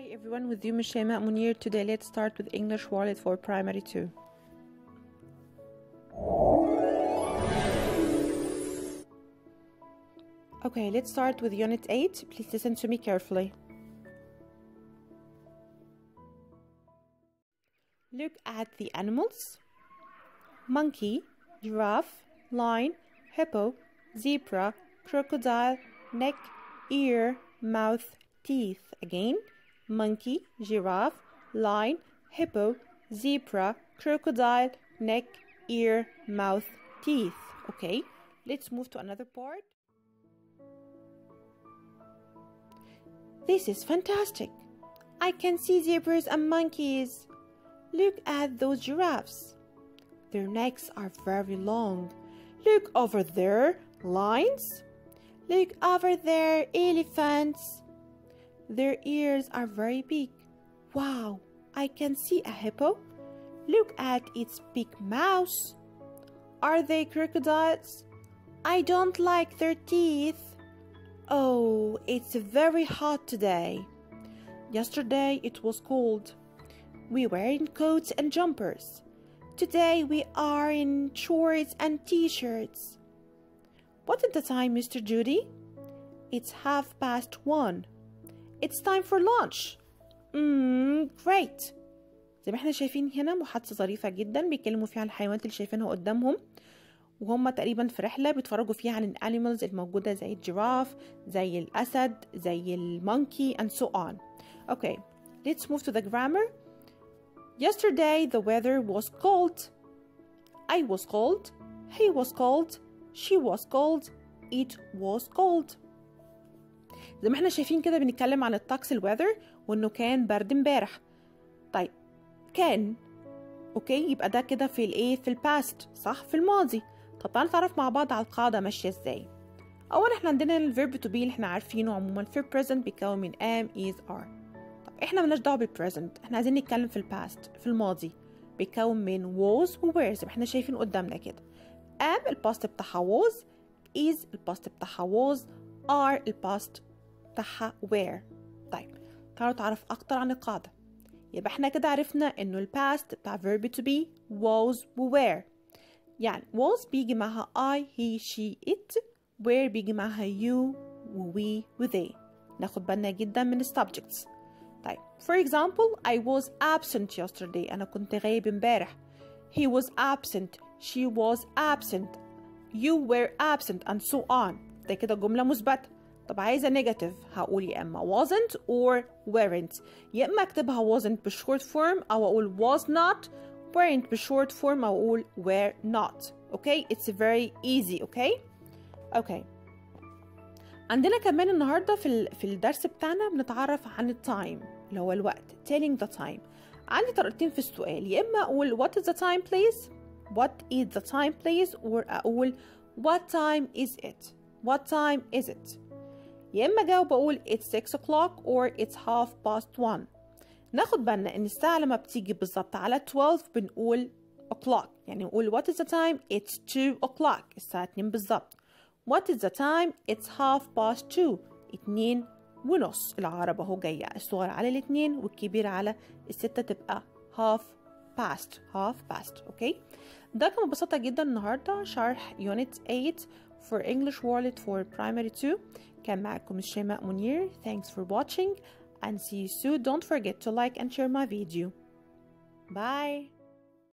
Hi everyone, with you Miss Shaimaa Mounier. Today let's start with English World for Primary 2. Okay, let's start with Unit 8. Please listen to me carefully. Look at the animals. Monkey, giraffe, lion, hippo, zebra, crocodile, neck, ear, mouth, teeth. Again, monkey, giraffe, lion, hippo, zebra, crocodile, neck, ear, mouth, teeth. Okay, let's move to another part. This is fantastic. I can see zebras and monkeys. Look at those giraffes. Their necks are very long. Look over there, lions. Look over there, elephants. Their ears are very big. Wow, I can see a hippo. Look at its big mouth. Are they crocodiles? I don't like their teeth. Oh, it's very hot today. Yesterday it was cold. We were in coats and jumpers. Today we are in shorts and t-shirts. What is the time, Mr. Judy? It's half past one. It's time for lunch. Mmm, great. زي ما احنا شايفين هنا محادثة ظريفة جدا بيتكلموا فيها عن الحيوانات اللي شايفينها قدامهم وهم تقريبا في رحلة بيتفرجوا فيها عن الانيمالز الموجودة زي الجراف زي الأسد زي المونكي and so on. Okay, let's move to the grammar. Yesterday the weather was cold. I was cold. He was cold. She was cold. It was cold. زي ما إحنا شايفين كده بنتكلم عن الطقس الويذر وانه كان برد امبارح. طيب كان أوكي يبقى ده كده في الايه في الباست صح في الماضي. طب تعالوا نتعرف مع بعض على القاعدة ماشية إزاي. أولا إحنا عندنا الفيرب تو بي اللي إحنا عارفينه عموما في present بيتكون من am is are. طب إحنا ملناش دعوة بالبريزنت إحنا عايزين نتكلم في الباست في الماضي بيتكون من was و were زي ما إحنا شايفين قدامنا كده. am الباست بتاعها was is الباست بتاعها was are الباست بتاعها were. طيب تعالوا نتعرف أكتر عن القاعدة. يبقى إحنا كده عرفنا إنه الباست بتاع verb to be was و. يعني was بيجي معها I, he, she, it. where بيجي معها you we they. ناخد بالنا جدا من subjects. طيب for example I was absent yesterday. أنا كنت غايب امبارح. He was absent. She was absent. You were absent and so on. ده كده جملة مثبتة. طب عايزة نيجاتيف هقول يا إما wasn't or weren't يا إما أكتبها wasn't بشورت form أو أقول was not weren't بشورت form أو أقول were not okay it's very easy okay okay عندنا كمان النهارده في ال- في الدرس بتاعنا بنتعرف عن التايم اللي هو الوقت telling the time عندي طريقتين في السؤال يا اما اقول what is the time please what is the time please or اقول what time is it what time is it يا إما أجاوب أقول it's 6 o'clock or it's half past 1 ناخد بالنا إن الساعة لما بتيجي بالظبط على 12 بنقول o'clock. يعني نقول what is the time? It's 2 o'clock. الساعة 2 بالظبط. What is the time? It's half past 2 2 ونص. العربة أهو جاية. الصغير على الاتنين والكبير على الستة تبقى half past. Half past. أوكي ده كان ببساطة جدا النهاردة. شرح unit 8 for English World for Primary 2 كان معكم الشيماء منير thanks for watching and see you soon don't forget to like and share my video bye